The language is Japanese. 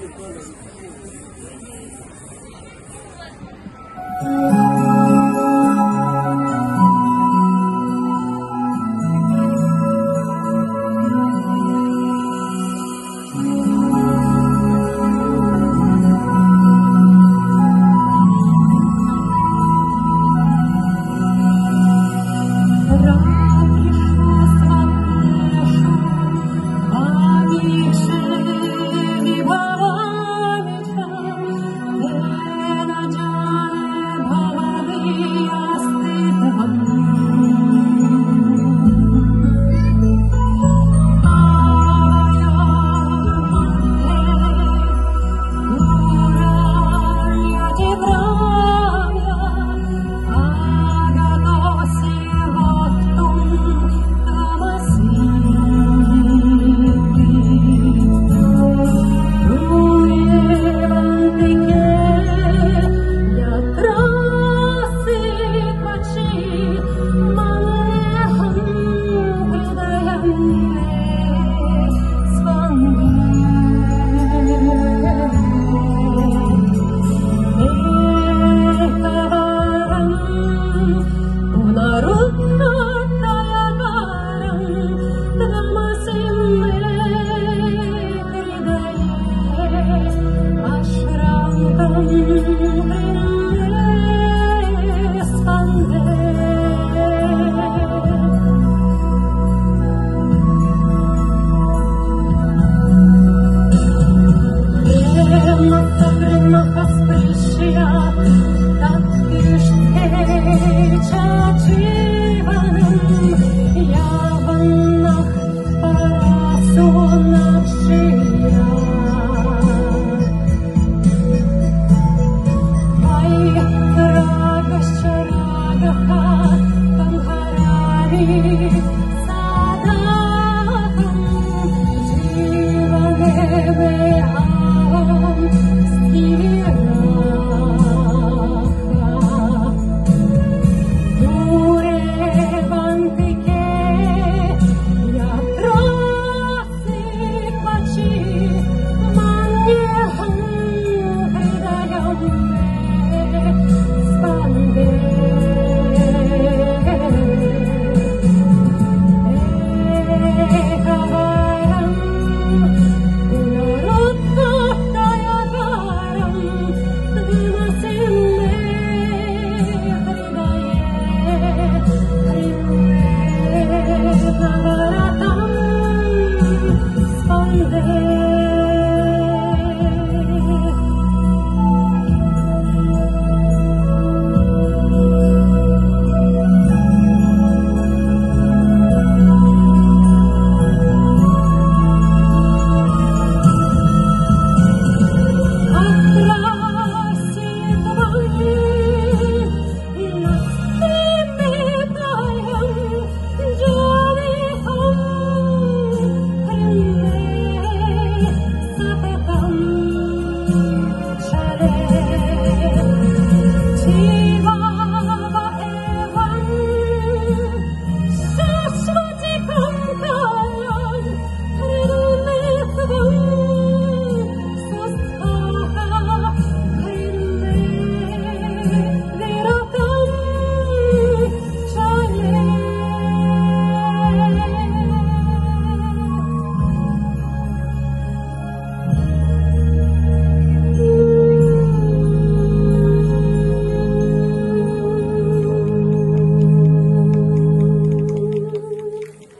Thank you. 你。Về